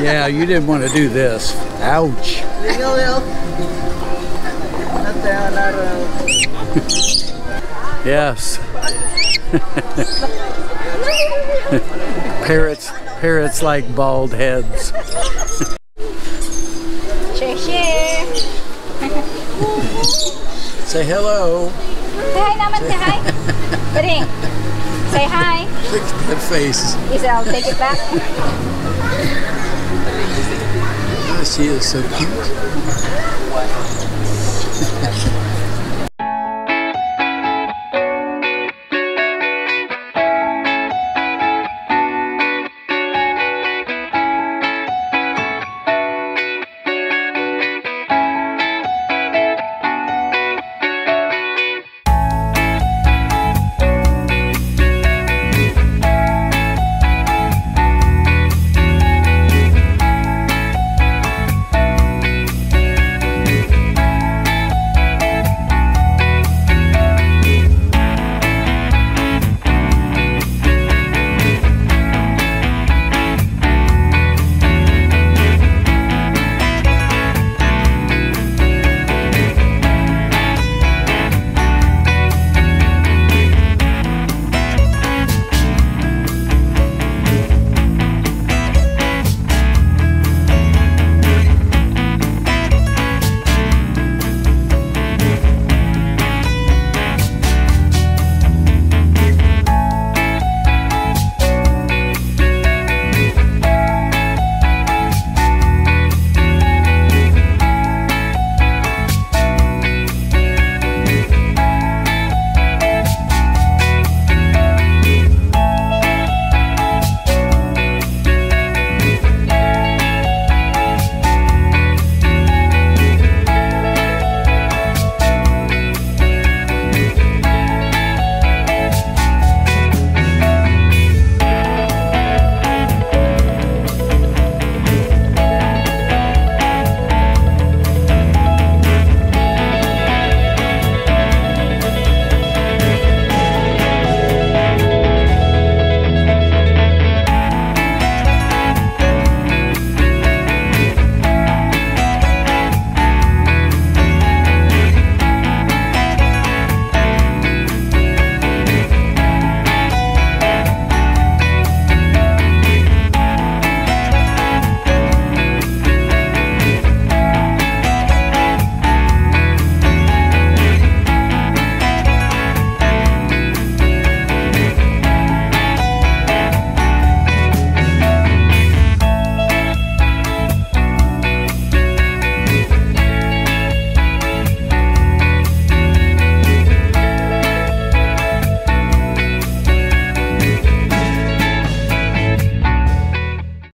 Yeah, you didn't want to do this. Ouch. Legal, Lil. Not there, not around. Yes. parrots, parrots like bald heads. Say hello. Say hi naman, say hi. Say hi. Look at that face. He said, I'll take it back. Oh, she is so cute.